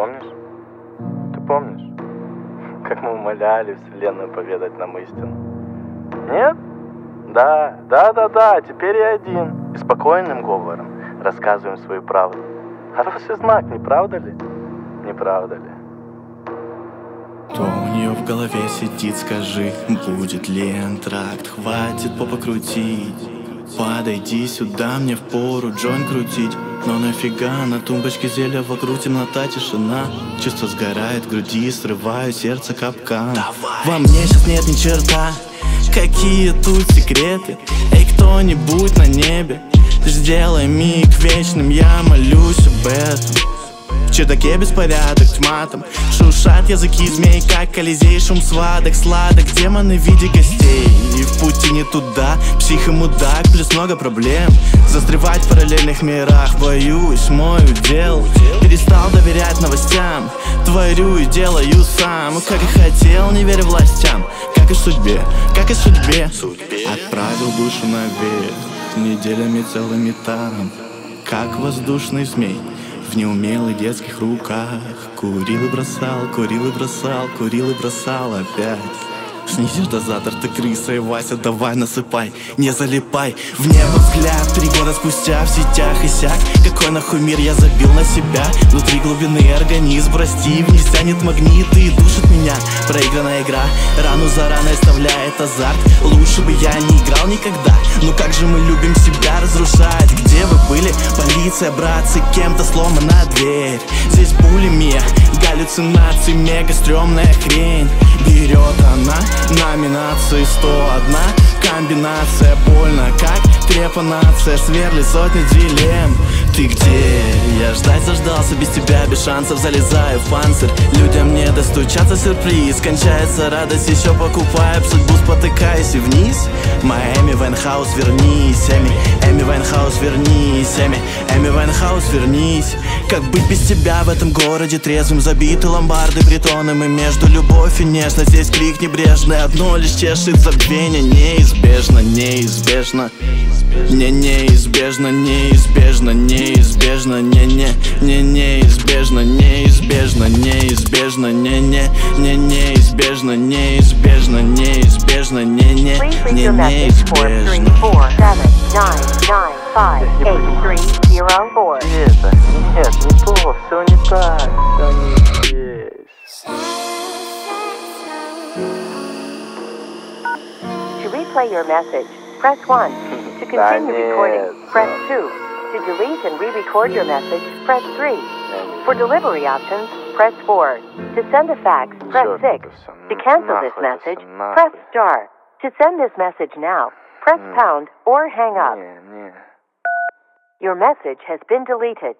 помнишь? Ты помнишь? Как мы умоляли Вселенную поведать нам истину? Нет? Да, да, да, да, теперь я один. И спокойным говором рассказываем свою правду. Хороший знак, не правда ли? Не правда ли? Кто у нее в голове сидит, скажи Будет ли антракт, хватит попа крутить Подойди сюда, мне в пору джойн крутить Но нафига на тумбочке зелья вокруг темнота, тишина? Чувство сгорает в груди, срываю сердце капкан. Давай. Во мне сейчас нет ни черта. Какие тут секреты? Эй, кто-нибудь на небе? Сделай миг вечным, я молюсь об этом в чердаке беспорядок, тьма там. Шушат языки змей, как колизей Шум свадок, сладок, демоны в виде гостей. И в пути не туда, псих и мудак Плюс много проблем. Застревать в параллельных мирах. Боюсь, мой удел. Перестал доверять новостям. Творю и делаю сам. Как и хотел, не верю властям. Как и судьбе, как и судьбе. Отправил душу наверх Неделями целыми там. Как воздушный змей в неумелых детских руках. Курил и бросал, курил и бросал, курил и бросал опять. Снизишь дозатор, ты крыса и Вася, давай насыпай, не залипай. В небо взгляд, три года спустя в сетях и сяк. Какой нахуй мир я забил на себя? Внутри глубины организм, прости, вниз тянет магниты и душит меня. Проигранная игра, рану за раной оставляет азарт. Лучше бы я не играл никогда. Ну как же мы любим себя разрушать Полиция, братцы, кем-то сломана дверь. Здесь булимия, галлюцинации, мега стрёмная хрень. Берет она номинации 101 Комбинация больно, как трепанация Сверли сотни дилемм Ты где? Я ждать заждался без тебя, без шансов Залезаю в панцирь. Людям не достучаться сюрприз. Кончается радость, еще покупая Судьбу спотыкаясь и вниз. Моя Эми Вайнхаус, вернись Эми, Эми Вайнхаус, вернись Эми, Эми Вайнхаус, вернись. Как быть без тебя в этом городе? Трезвым Забиты ломбарды, притоны Мы между любовь и нежность. Здесь крик небрежный Одно лишь чешет забвение. Неизбежно, неизбежно. Не неизбежно, неизбежно, неизбежно, не не не неизбежно, неизбежно, неизбежно, не не не неизбежно, неизбежно, неизбежно, не не не неизбежно. Это, нет, не то, все не так, все не здесь. To replay your message, press 1. To continue recording, press 2. To delete and re-record your message, press 3. For delivery options, press 4. To send a fax, press 6. To cancel this message, press star. To send this message now, press pound or hang up. Your message has been deleted.